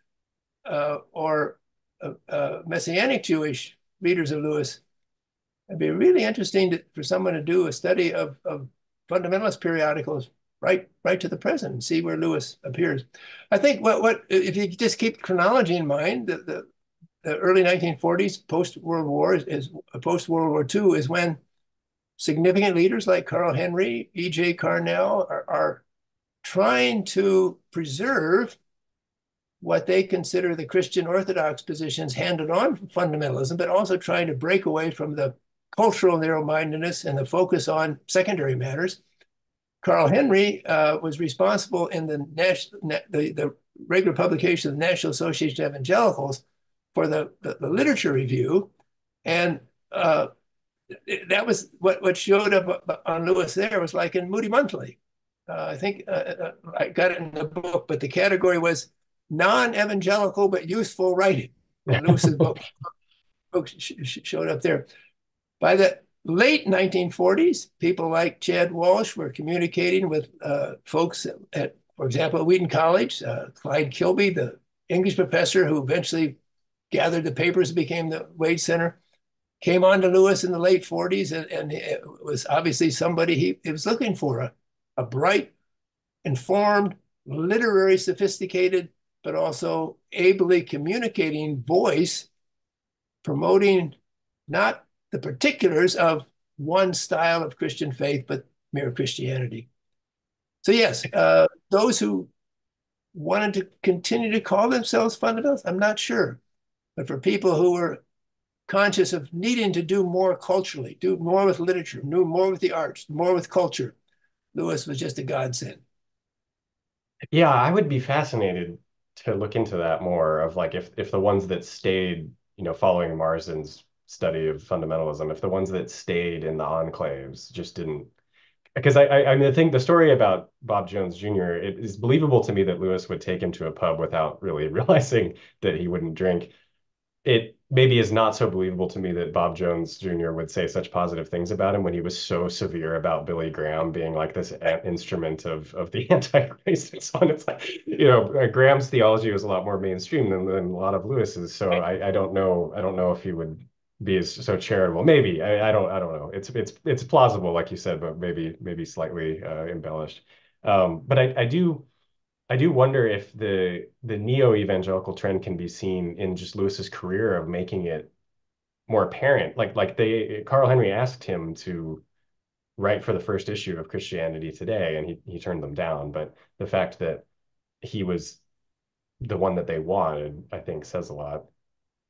[SPEAKER 3] uh, or uh, uh, Messianic Jewish readers of Lewis, it'd be really interesting to, for someone to do a study of, of fundamentalist periodicals right right to the present and see where Lewis appears. I think what what if you just keep chronology in mind, the, the, the early 1940s, post World War is post World War II is when significant leaders like Carl Henry, E.J. Carnell are, are trying to preserve what they consider the Christian Orthodox positions handed on from fundamentalism, but also trying to break away from the cultural narrow-mindedness and the focus on secondary matters. Carl Henry uh, was responsible in the, national, the, the regular publication of the National Association of Evangelicals for the, the, the literature review. And uh, that was what, what showed up on Lewis there was like in Moody Monthly. Uh, I think uh, uh, I got it in the book, but the category was non-evangelical but useful writing. Lewis's book, book sh sh showed up there. By the late 1940s, people like Chad Walsh were communicating with uh, folks at, at, for example, at Wheaton College. Uh, Clyde Kilby, the English professor who eventually gathered the papers and became the Wade Center came on to Lewis in the late 40s and, and it was obviously somebody he, he was looking for a, a bright, informed, literary, sophisticated, but also ably communicating voice, promoting not the particulars of one style of Christian faith, but mere Christianity. So, yes, uh, those who wanted to continue to call themselves fundamentalists, I'm not sure. But for people who were conscious of needing to do more culturally, do more with literature, do more with the arts, more with culture. Lewis was just a godsend.
[SPEAKER 4] Yeah, I would be fascinated to look into that more of like if if the ones that stayed, you know, following Marsden's study of fundamentalism, if the ones that stayed in the enclaves just didn't because I, I, I mean, the thing, the story about Bob Jones Jr. It is believable to me that Lewis would take him to a pub without really realizing that he wouldn't drink. It maybe is not so believable to me that Bob Jones Jr. would say such positive things about him when he was so severe about Billy Graham being like this instrument of of the Antichrist and so on. It's like you know uh, Graham's theology was a lot more mainstream than, than a lot of Lewis's. So I, I don't know I don't know if he would be as so charitable. Maybe I, I don't I don't know. It's it's it's plausible like you said, but maybe maybe slightly uh, embellished. Um, but I I do I do wonder if the the neo evangelical trend can be seen in just Lewis's career of making it more apparent. Like like they Carl Henry asked him to write for the first issue of Christianity Today, and he he turned them down. But the fact that he was the one that they wanted, I think, says a lot.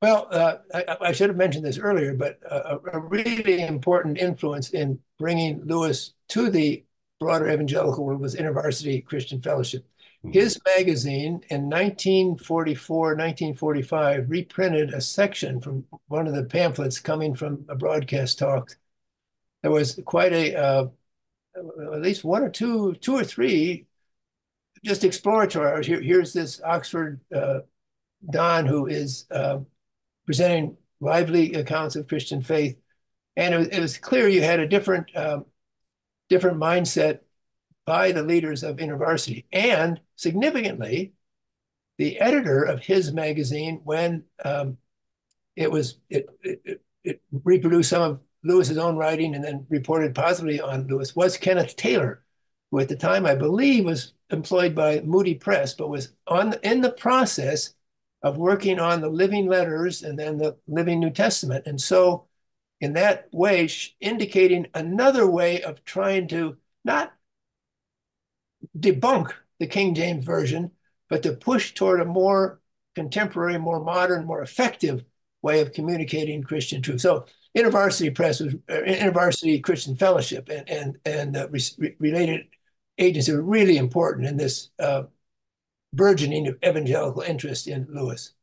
[SPEAKER 3] Well, uh, I, I, should have mentioned this earlier, but a, a really important influence in bringing Lewis to the broader evangelical world was InterVarsity Christian Fellowship. His magazine in 1944, 1945 reprinted a section from one of the pamphlets coming from a broadcast talk. There was quite a, uh, at least one or two, two or three just exploratory. Here, here's this Oxford uh, Don, who is uh, presenting lively accounts of Christian faith. And it was, it was clear you had a different, um, different mindset by the leaders of InterVarsity. And significantly, the editor of his magazine, when um, it was it, it, it reproduced some of Lewis's own writing and then reported positively on Lewis, was Kenneth Taylor, who at the time I believe was employed by Moody Press, but was on in the process of working on the living letters and then the living New Testament. And so, in that way, indicating another way of trying to not debunk the King James Version, but to push toward a more contemporary, more modern, more effective way of communicating Christian truth. So, InterVarsity Press was uh, InterVarsity Christian Fellowship and and and uh, re related agencies are really important in this uh, burgeoning of evangelical interest in Lewis.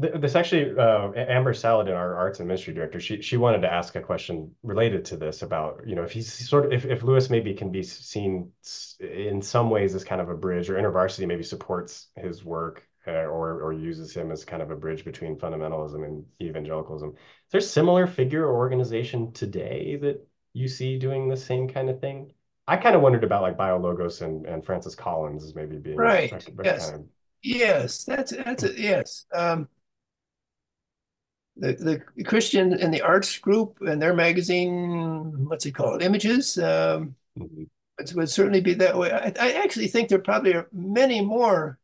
[SPEAKER 4] This actually, uh, Amber Saladin, our arts and ministry director, she she wanted to ask a question related to this about you know if he's sort of if if Lewis maybe can be seen in some ways as kind of a bridge or InterVarsity maybe supports his work uh, or or uses him as kind of a bridge between fundamentalism and evangelicalism. Is there a similar figure or organization today that you see doing the same kind of thing? I kind of wondered about like BioLogos and, and Francis Collins as maybe being
[SPEAKER 3] right. yes, yes, that's that's a, yes. Um, the the Christian and the Arts Group and their magazine, what's it called? Images. Um, mm-hmm. it would certainly be that way. I, I actually think there probably are many more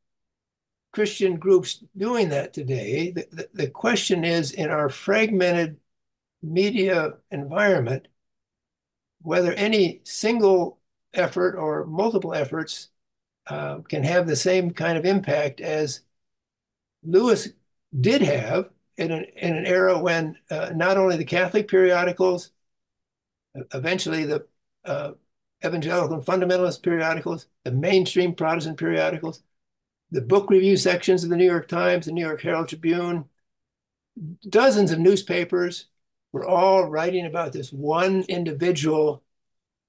[SPEAKER 3] Christian groups doing that today. The, the, the question is in our fragmented media environment whether any single effort or multiple efforts uh, can have the same kind of impact as Lewis did have in an, in an era when uh, not only the Catholic periodicals, eventually the uh, evangelical and fundamentalist periodicals, the mainstream Protestant periodicals, the book review sections of the New York Times, the New York Herald Tribune, dozens of newspapers, we're all writing about this one individual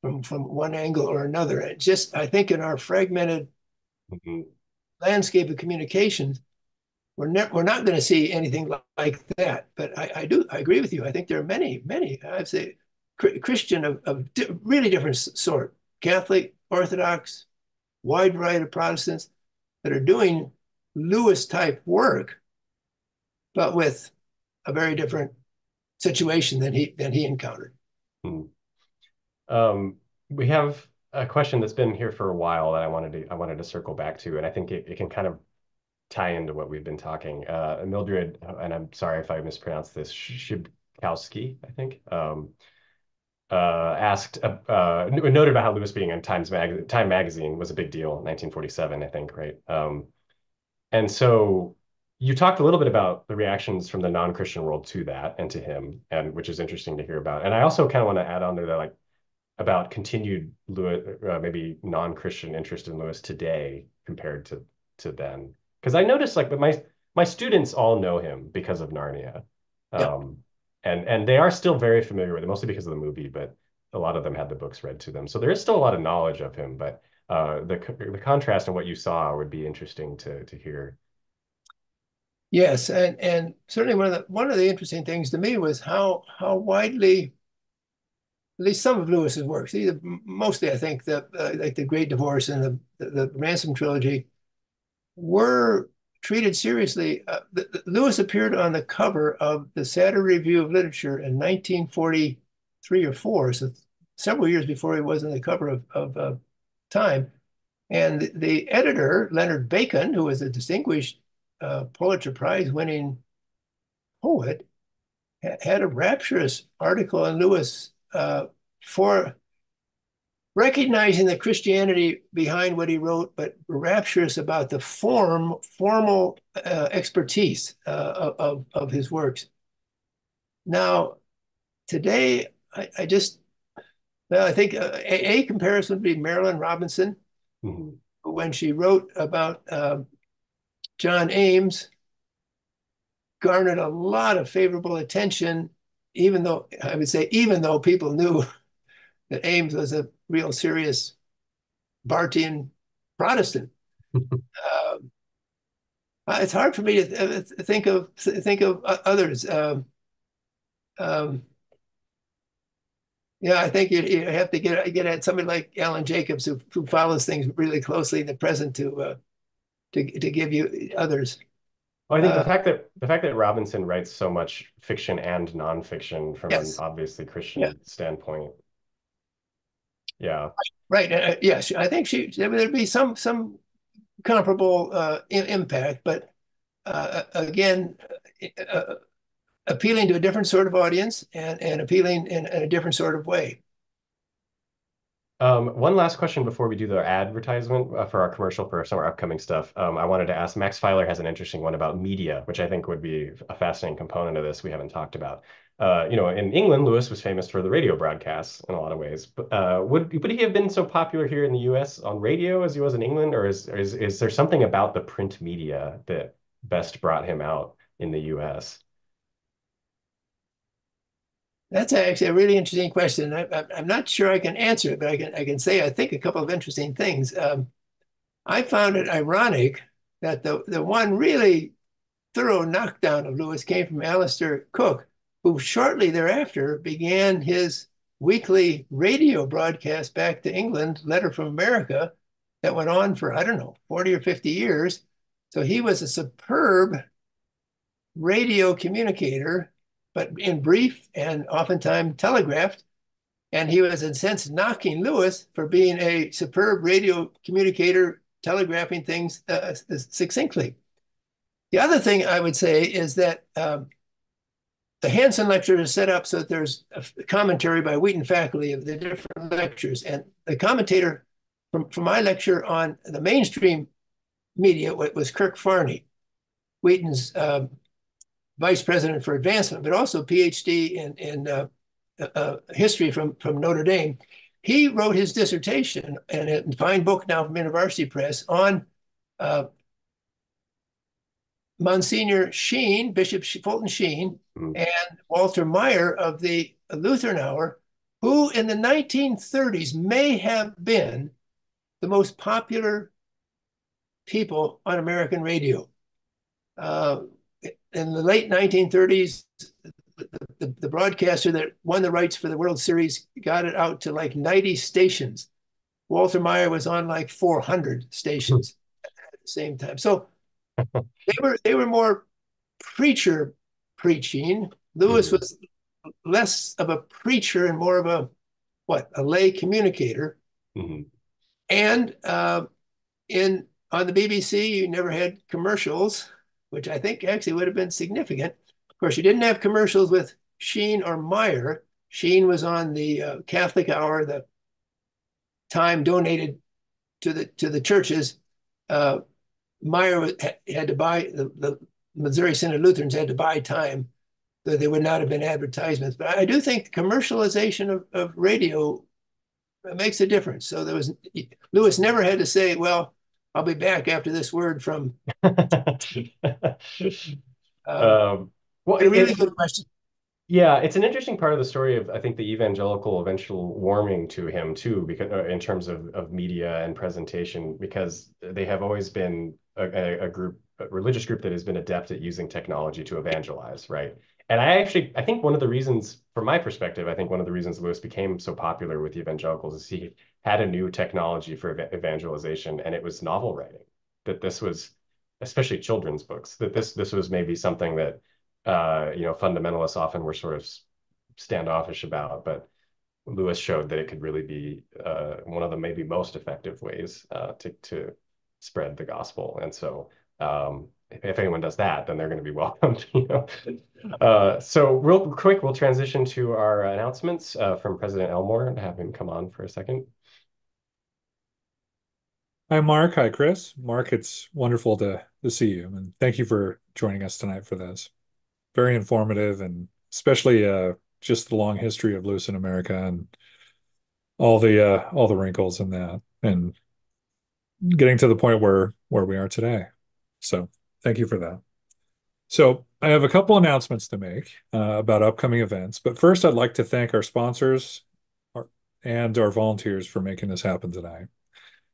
[SPEAKER 3] from, from one angle or another. It just, I think in our fragmented mm-hmm. landscape of communications, we're, ne- we're not going to see anything like that. But I, I, do, I agree with you. I think there are many, many, I'd say Christian of, of di- really different sort, Catholic, Orthodox, wide variety of Protestants that are doing Lewis type work, but with a very different situation than he than he encountered. Hmm.
[SPEAKER 4] Um, we have a question that's been here for a while that I wanted to I wanted to circle back to, and I think it, it can kind of tie into what we've been talking. Uh, Mildred, and I'm sorry if I mispronounced this, Shibkowski, I think, um, uh, asked, uh, uh, noted about how Lewis being on Times Mag Time magazine was a big deal in 1947, I think, right? Um, and so you talked a little bit about the reactions from the non-Christian world to that and to him, and which is interesting to hear about. And I also kind of want to add on there that, like about continued Lewis, uh, maybe non-Christian interest in Lewis today compared to to then. Because I noticed, like, but my my students all know him because of Narnia, um, and and they are still very familiar with it, mostly because of the movie. But a lot of them had the books read to them, so there is still a lot of knowledge of him. But uh, the the contrast and what you saw would be interesting to to hear.
[SPEAKER 3] Yes, and and certainly one of the one of the interesting things to me was how how widely, at least some of Lewis's works, either mostly I think the uh, like the Great Divorce and the, the, the Ransom trilogy, were treated seriously. Uh, Lewis appeared on the cover of the Saturday Review of Literature in 1943 or four, so several years before he was on the cover of, of uh, Time. And the, editor, Leonard Bacon, who was a distinguished uh, Pulitzer Prize winning poet, ha had a rapturous article on Lewis uh, for recognizing the Christianity behind what he wrote, but rapturous about the form, formal uh, expertise uh, of, of his works. Now, today, I, I just, well, I think uh, a, a, comparison would be Marilyn Robinson, mm -hmm. when she wrote about um, John Ames garnered a lot of favorable attention, even though I would say, even though people knew that Ames was a real serious Barthian Protestant. um, Uh, it's hard for me to th think of think of others. Um, um, yeah, I think you, you have to get get at somebody like Alan Jacobs who who follows things really closely in the present to uh, to to give you others.
[SPEAKER 4] Well, I think uh, the fact that the fact that Robinson writes so much fiction and nonfiction from yes. an obviously Christian yeah. standpoint. Yeah.
[SPEAKER 3] Right. Uh, yes, I think she there'd be some some comparable uh, impact, but uh, again, uh, appealing to a different sort of audience and, and appealing in, in a different sort of way.
[SPEAKER 4] Um, one last question before we do the advertisement uh, for our commercial for some of our upcoming stuff. Um, I wanted to ask Max Feiler has an interesting one about media, which I think would be a fascinating component of this we haven't talked about. Uh, you know, in England, Lewis was famous for the radio broadcasts in a lot of ways. But uh, would would he have been so popular here in the U.S. on radio as he was in England, or is is is there something about the print media that best brought him out in the U.S.?
[SPEAKER 3] That's actually a really interesting question. I, am not sure I can answer it, but I can I can say I think a couple of interesting things. Um, I found it ironic that the the one really thorough knockdown of Lewis came from Alistair Cooke, who shortly thereafter began his weekly radio broadcast back to England, Letter from America, that went on for I don't know 40 or 50 years. So he was a superb radio communicator but in brief and oftentimes telegraphed. And he was, in sense, knocking Lewis for being a superb radio communicator, telegraphing things uh, succinctly. The other thing I would say is that um, the Hansen lecture is set up so that there's a commentary by Wheaton faculty of the different lectures. And the commentator from, from my lecture on the mainstream media was Kirk Farney, Wheaton's um, vice president for advancement, but also PhD in, in uh, uh, history from, from Notre Dame. He wrote his dissertation and a fine book now from University Press on uh, Monsignor Sheen, Bishop Fulton Sheen, mm-hmm. and Walter Maier of the Lutheran Hour, who in the 1930s may have been the most popular people on American radio. Uh, in the late 1930s, the, the, the, broadcaster that won the rights for the World Series got it out to like 90 stations. Walter Maier was on like 400 stations at the same time. So they were they were more preacher preaching. Lewis mm-hmm. was less of a preacher and more of a what a lay communicator. Mm-hmm. And uh, in on the BBC, you never had commercials which I think actually would have been significant. Of course, you didn't have commercials with Sheen or Maier. Sheen was on the uh, Catholic Hour, the time donated to the to the churches. Uh, Maier had to buy the, the Missouri Synod Lutherans had to buy time that there would not have been advertisements. But I do think commercialization of, of radio makes a difference. So there was Lewis never had to say, well, I'll be back after this word from. um, um, well, a really good question.
[SPEAKER 4] Yeah, it's an interesting part of the story of I think the evangelical eventual warming to him too, because uh, in terms of of media and presentation, because they have always been a, a group, a religious group that has been adept at using technology to evangelize, right? And I actually, I think one of the reasons, from my perspective, I think one of the reasons Lewis became so popular with the evangelicals is he had a new technology for evangelization, and it was novel writing. That this was, especially children's books, that this this was maybe something that uh, you know fundamentalists often were sort of standoffish about, but Lewis showed that it could really be uh, one of the maybe most effective ways uh, to to spread the gospel. And so um, if anyone does that, then they're going to be welcomed. You know? uh, so real quick, we'll transition to our announcements uh, from President Elmore and have him come on for a second.
[SPEAKER 5] Hi, Mark. Hi, Chris. Mark, it's wonderful to, to see you, and thank you for joining us tonight for this. Very informative, and especially uh, just the long history of Lewis in America and all the uh, all the wrinkles in that, and getting to the point where where we are today. So Thank you for that. So I have a couple announcements to make uh, about upcoming events, but first I'd like to thank our sponsors and our volunteers for making this happen tonight.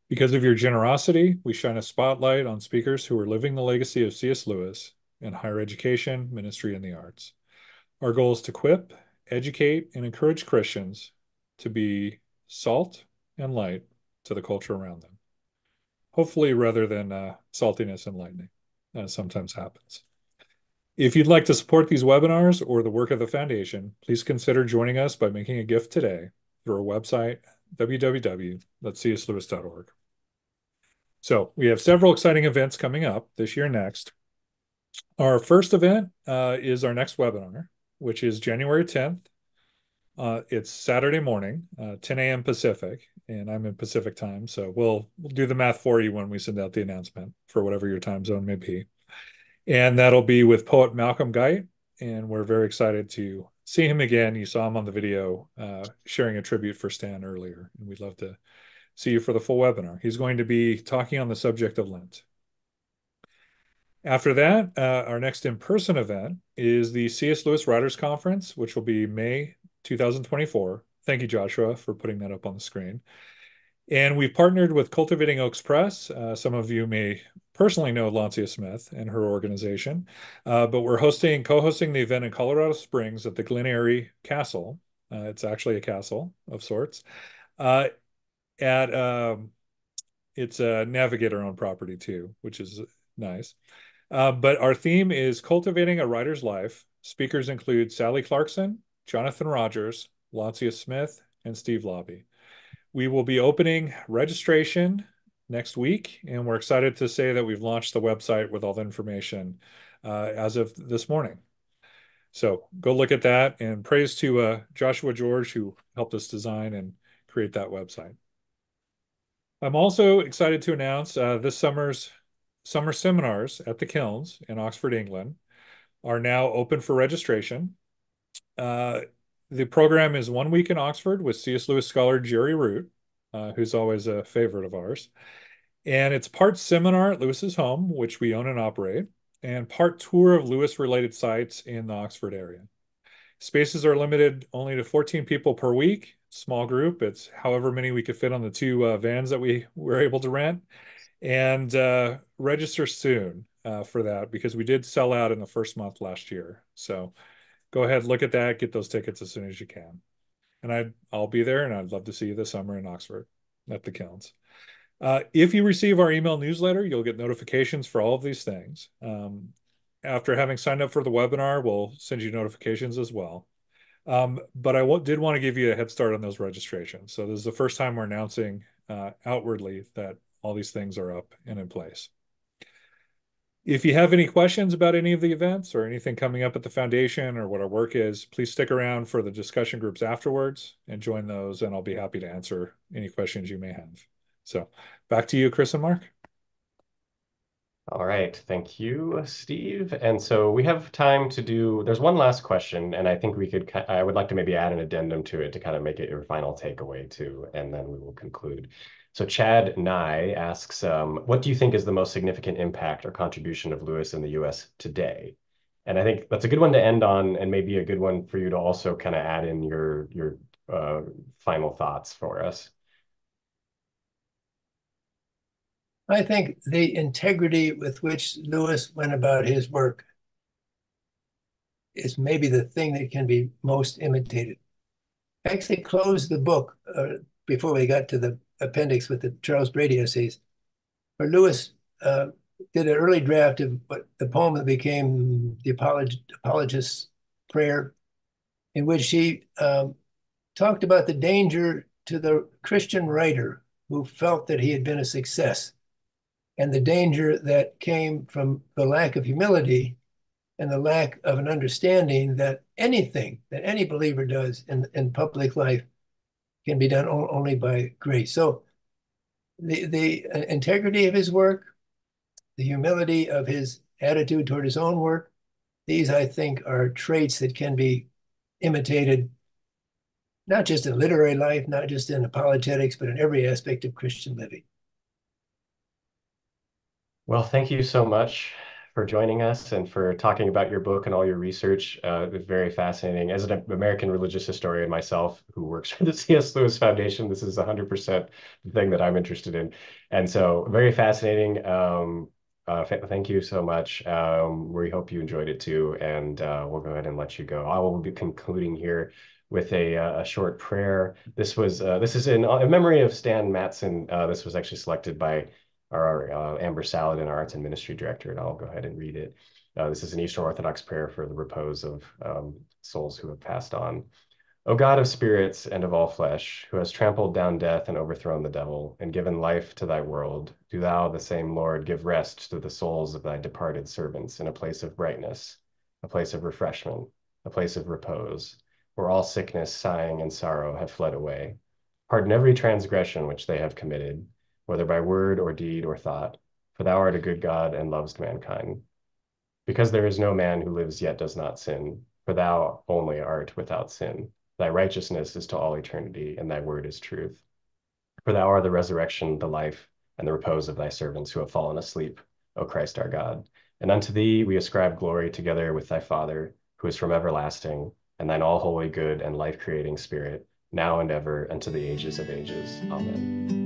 [SPEAKER 5] Because of your generosity, we shine a spotlight on speakers who are living the legacy of C.S. Lewis in higher education, ministry, and the arts. Our goal is to equip, educate, and encourage Christians to be salt and light to the culture around them. Hopefully, rather than uh, saltiness and lightning, as sometimes happens. If you'd like to support these webinars or the work of the Foundation, please consider joining us by making a gift today through our website, www.cslewis.org. So we have several exciting events coming up this year next. Our first event uh, is our next webinar, which is January 10th. Uh, it's Saturday morning, uh, 10 a.m. Pacific, and I'm in Pacific time, so we'll we'll do the math for you when we send out the announcement for whatever your time zone may be. And that'll be with poet Malcolm Guite, and we're very excited to see him again. You saw him on the video uh, sharing a tribute for Stan earlier, and we'd love to see you for the full webinar. He's going to be talking on the subject of Lent. After that, uh, our next in-person event is the C.S. Lewis Writers Conference, which will be May 2024. Thank you, Joshua, for putting that up on the screen. And we've partnered with Cultivating Oaks Press. Uh, some of you may personally know Lancia Smith and her organization, uh, but we're hosting, co-hosting the event in Colorado Springs at the Glen Eyrie Castle. Uh, it's actually a castle of sorts. Uh, at um, it's a navigator-owned property too, which is nice. Uh, but our theme is cultivating a writer's life. Speakers include Sally Clarkson, Jonathan Rogers, Lancia Smith, and Steve Laube. We will be opening registration next week, and we're excited to say that we've launched the website with all the information uh, as of this morning. So go look at that, and praise to uh, Joshua George who helped us design and create that website. I'm also excited to announce uh, this summer's summer seminars at the Kilns in Oxford, England, are now open for registration. Uh, the program is one week in Oxford with C.S. Lewis scholar Jerry Root, uh, who's always a favorite of ours. And it's part seminar at Lewis's home, which we own and operate, and part tour of Lewis related sites in the Oxford area. Spaces are limited only to 14 people per week, small group. It's however many we could fit on the two uh, vans that we were able to rent. And uh, register soon uh, for that because we did sell out in the first month last year. So go ahead, look at that, get those tickets as soon as you can. And I, I'll be there and I'd love to see you this summer in Oxford at the Kilns. Uh, if you receive our email newsletter, you'll get notifications for all of these things. Um, after having signed up for the webinar, we'll send you notifications as well. Um, but I did want to give you a head start on those registrations. So this is the first time we're announcing uh, outwardly that all these things are up and in place. If you have any questions about any of the events or anything coming up at the foundation or what our work is, please stick around for the discussion groups afterwards and join those, and I'll be happy to answer any questions you may have. So back to you, Chris and Mark.
[SPEAKER 4] All right, thank you, Steve. And so we have time to do, there's one last question, and I think we could, I would like to maybe add an addendum to it to kind of make it your final takeaway too, and then we will conclude. So Chad Nye asks, um, what do you think is the most significant impact or contribution of Lewis in the US today? And I think that's a good one to end on, and maybe a good one for you to also kind of add in your your uh, final thoughts for us.
[SPEAKER 3] I think the integrity with which Lewis went about his work is maybe the thing that can be most imitated. I actually closed the book uh, before we got to the appendix with the Charles Brady essays, where Lewis uh, did an early draft of what the poem that became the apolog apologist's prayer, in which he um, talked about the danger to the Christian writer who felt that he had been a success, and the danger that came from the lack of humility and the lack of an understanding that anything that any believer does in, in public life can be done only by grace. So the, the uh, integrity of his work, the humility of his attitude toward his own work, these, I think, are traits that can be imitated, not just in literary life, not just in apologetics, but in every aspect of Christian living.
[SPEAKER 4] Well, thank you so much for joining us and for talking about your book and all your research. Uh, very fascinating. As an American religious historian myself, who works for the C.S. Lewis Foundation, this is 100% the thing that I'm interested in. And so, very fascinating. Um, uh, thank you so much. Um, we hope you enjoyed it too. And uh, we'll go ahead and let you go. I will be concluding here with a, uh, a short prayer. This was uh, this is in, in, memory of Stan Mattson. Uh, this was actually selected by our uh, Amber Saladin, our arts and ministry director, and I'll go ahead and read it. Uh, this is an Eastern Orthodox prayer for the repose of um, souls who have passed on. O God of spirits and of all flesh, who has trampled down death and overthrown the devil, and given life to thy world, do thou, the same Lord, give rest to the souls of thy departed servants in a place of brightness, a place of refreshment, a place of repose, where all sickness, sighing, and sorrow have fled away. Pardon every transgression which they have committed, whether by word or deed or thought, for thou art a good God and lovest mankind. Because there is no man who lives yet does not sin, for thou only art without sin. Thy righteousness is to all eternity, and thy word is truth. For thou art the resurrection, the life, and the repose of thy servants who have fallen asleep, O Christ our God. And unto thee we ascribe glory together with thy Father, who is from everlasting, and thine all holy, good, and life creating Spirit, now and ever, and to the ages of ages. Amen.